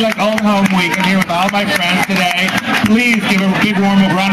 like old home week. I'm here with all my friends today. Please give a big warm round